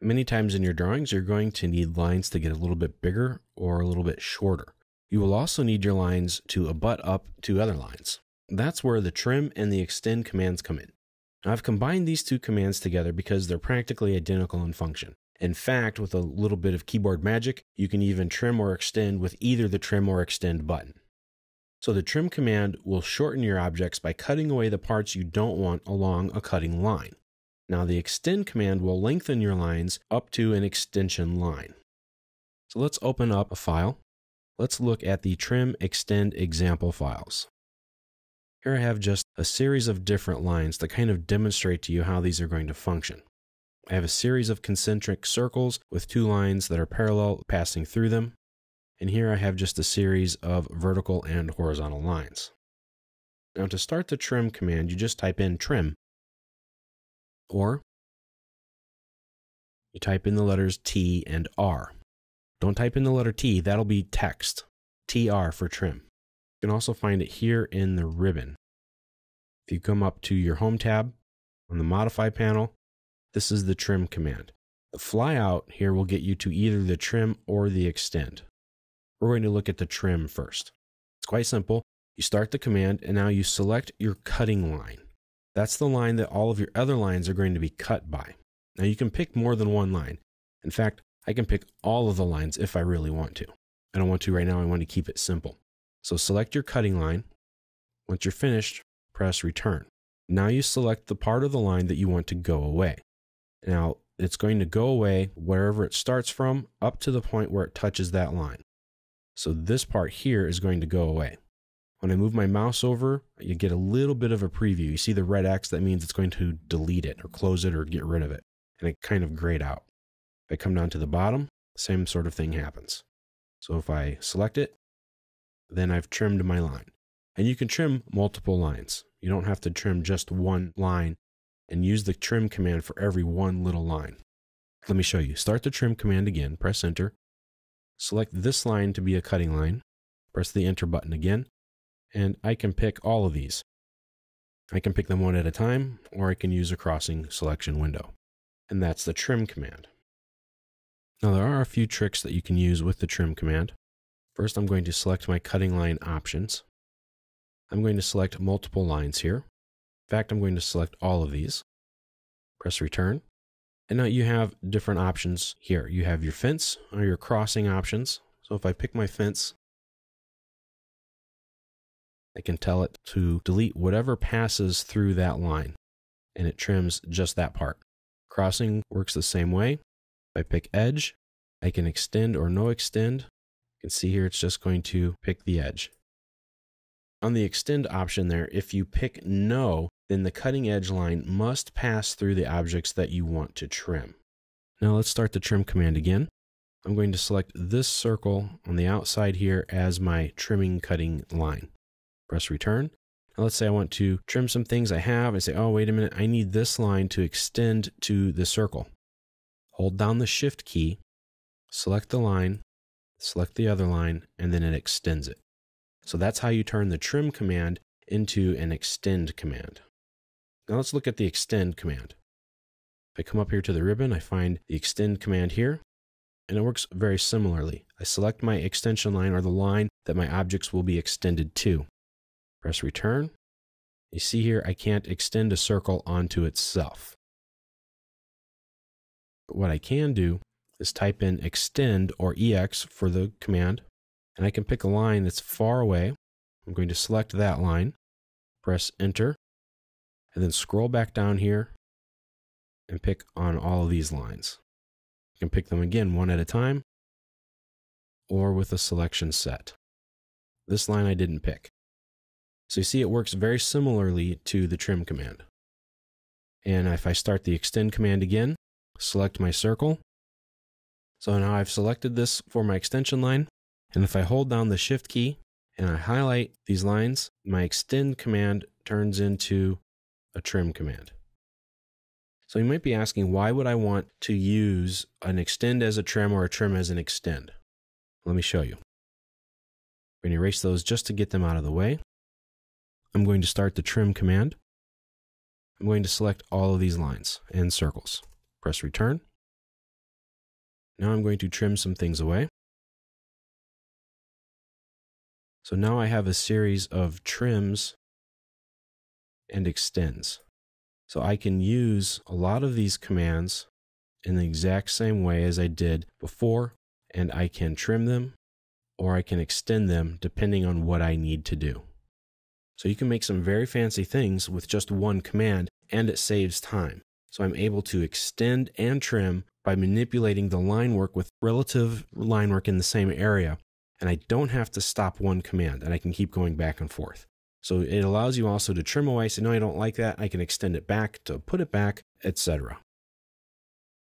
Many times in your drawings, you're going to need lines to get a little bit bigger or a little bit shorter. You will also need your lines to abut up to other lines. That's where the trim and the extend commands come in. I've combined these two commands together because they're practically identical in function. In fact, with a little bit of keyboard magic, you can even trim or extend with either the trim or extend button. So the trim command will shorten your objects by cutting away the parts you don't want along a cutting line. Now the extend command will lengthen your lines up to an extension line. So let's open up a file. Let's look at the trim extend example files. Here I have just a series of different lines to kind of demonstrate to you how these are going to function. I have a series of concentric circles with two lines that are parallel passing through them. And here I have just a series of vertical and horizontal lines. Now to start the trim command, you just type in trim, or you type in the letters T and R. Don't type in the letter T, that'll be text. TR for trim. You can also find it here in the ribbon. If you come up to your Home tab on the Modify panel, this is the trim command. The flyout here will get you to either the trim or the extend. We're going to look at the trim first. It's quite simple. You start the command and now you select your cutting line. That's the line that all of your other lines are going to be cut by. Now you can pick more than one line. In fact, I can pick all of the lines if I really want to. I don't want to right now, I want to keep it simple. So select your cutting line. Once you're finished, press return. Now you select the part of the line that you want to go away. Now, it's going to go away wherever it starts from up to the point where it touches that line. So this part here is going to go away. When I move my mouse over, you get a little bit of a preview. You see the red X, that means it's going to delete it or close it or get rid of it. And it kind of grayed out. If I come down to the bottom, same sort of thing happens. So if I select it, then I've trimmed my line. And you can trim multiple lines. You don't have to trim just one line and use the trim command for every one little line. Let me show you. Start the trim command again, press enter. Select this line to be a cutting line. Press the enter button again, and I can pick all of these. I can pick them one at a time, or I can use a crossing selection window. And that's the trim command. Now there are a few tricks that you can use with the trim command. First, I'm going to select my cutting line options. I'm going to select multiple lines here. In fact, I'm going to select all of these. Press return. And now you have different options here. You have your fence or your crossing options. So if I pick my fence, I can tell it to delete whatever passes through that line and it trims just that part. Crossing works the same way. If I pick edge, I can extend or no extend. You can see here it's just going to pick the edge. On the extend option there, if you pick no, then the cutting edge line must pass through the objects that you want to trim. Now let's start the trim command again. I'm going to select this circle on the outside here as my trimming cutting line. Press return. Now let's say I want to trim some things I have I say, oh, wait a minute, I need this line to extend to the circle. Hold down the shift key, select the line, select the other line, and then it extends it. So that's how you turn the trim command into an extend command. Now let's look at the extend command. If I come up here to the ribbon, I find the extend command here, and it works very similarly. I select my extension line or the line that my objects will be extended to. Press return. You see here, I can't extend a circle onto itself. But what I can do is type in extend or EX for the command, and I can pick a line that's far away. I'm going to select that line, press enter, and then scroll back down here and pick on all of these lines. You can pick them again one at a time or with a selection set. This line I didn't pick. So you see it works very similarly to the trim command. And if I start the extend command again, select my circle. So now I've selected this for my extension line. And if I hold down the shift key and I highlight these lines, my extend command turns into a trim command. So you might be asking, why would I want to use an extend as a trim or a trim as an extend? Let me show you. We're going to erase those just to get them out of the way. I'm going to start the trim command. I'm going to select all of these lines and circles. Press return. Now I'm going to trim some things away. So now I have a series of trims and extends. So I can use a lot of these commands in the exact same way as I did before, and I can trim them or I can extend them depending on what I need to do. So you can make some very fancy things with just one command and it saves time. So I'm able to extend and trim by manipulating the line work with relative line work in the same area. And I don't have to stop one command and I can keep going back and forth. So it allows you also to trim away. So no, I don't like that. I can extend it back to put it back, etc.